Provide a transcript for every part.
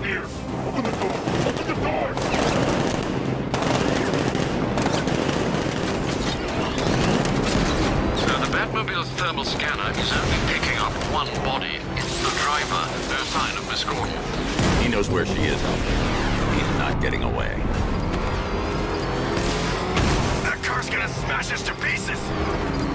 It's near. Open the door. Open the door. So the Batmobile's thermal scanner is only picking up one body. It's the driver. No sign of Miss Gordon. He knows where she is, Alfred. He's not getting away. That car's gonna smash us to pieces.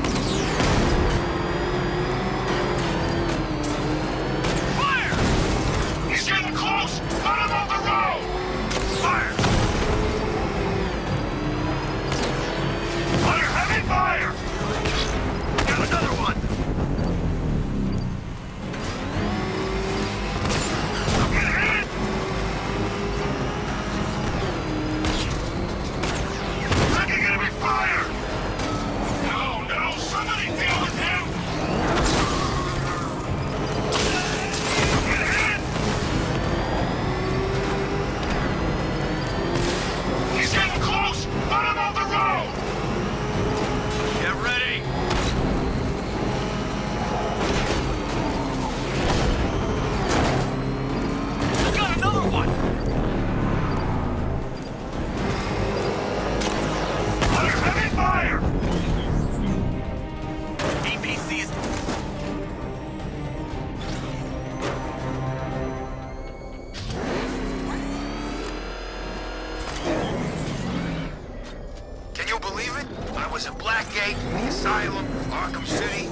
Asylum, Arkham City,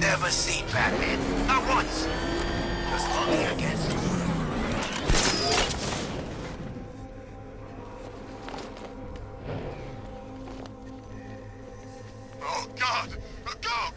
never seen Batman. Not once. Just lucky, I guess. Oh, go, go! Oh,